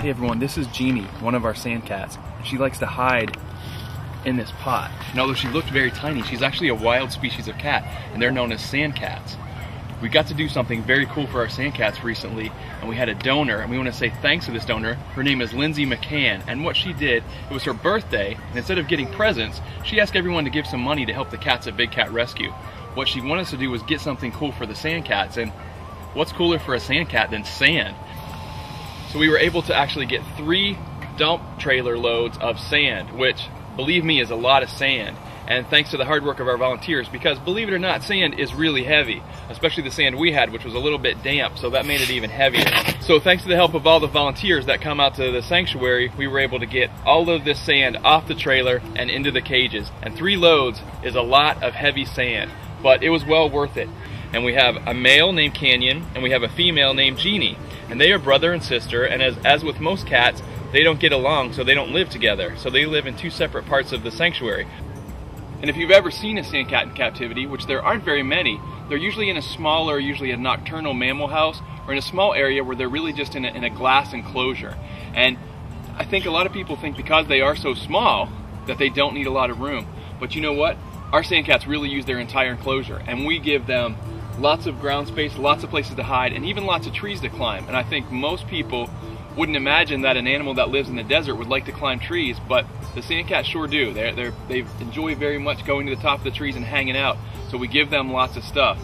Hey everyone, this is Genie, one of our sand cats. She likes to hide in this pot. And although she looked very tiny, she's actually a wild species of cat, and they're known as sand cats. We got to do something very cool for our sand cats recently, and we had a donor, and we want to say thanks to this donor. Her name is Lindsay McCann, and what she did, it was her birthday, and instead of getting presents, she asked everyone to give some money to help the cats at Big Cat Rescue. What she wanted us to do was get something cool for the sand cats, and what's cooler for a sand cat than sand? So we were able to actually get three dump trailer loads of sand, which believe me is a lot of sand. And thanks to the hard work of our volunteers, because believe it or not, sand is really heavy, especially the sand we had, which was a little bit damp, so that made it even heavier. So thanks to the help of all the volunteers that come out to the sanctuary, we were able to get all of this sand off the trailer and into the cages. And three loads is a lot of heavy sand, but it was well worth it. And we have a male named Canyon, and we have a female named Genie and they are brother and sister and as, as with most cats they don't get along so they don't live together. So they live in two separate parts of the sanctuary. And if you've ever seen a sand cat in captivity which there aren't very many they're usually in a smaller usually a nocturnal mammal house or in a small area where they're really just in a, in a glass enclosure. And I think a lot of people think because they are so small that they don't need a lot of room. But you know what? Our sand cats really use their entire enclosure and we give them lots of ground space, lots of places to hide, and even lots of trees to climb. And I think most people wouldn't imagine that an animal that lives in the desert would like to climb trees, but the sand cats sure do. They're, they're, they enjoy very much going to the top of the trees and hanging out, so we give them lots of stuff.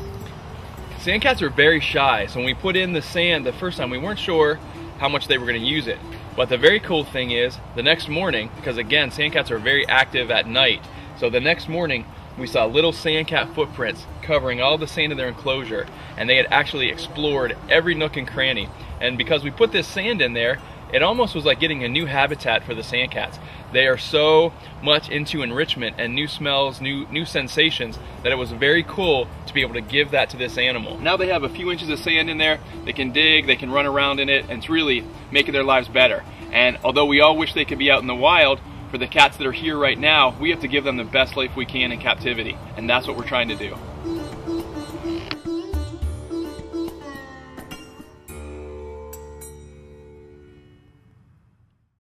Sand cats are very shy, so when we put in the sand the first time, we weren't sure how much they were going to use it. But the very cool thing is, the next morning, because again, sand cats are very active at night, so the next morning, we saw little sandcat footprints covering all the sand in their enclosure and they had actually explored every nook and cranny and because we put this sand in there it almost was like getting a new habitat for the sandcats. They are so much into enrichment and new smells, new new sensations that it was very cool to be able to give that to this animal. Now they have a few inches of sand in there, they can dig, they can run around in it, and it's really making their lives better. And although we all wish they could be out in the wild, for the cats that are here right now, we have to give them the best life we can in captivity, and that's what we're trying to do.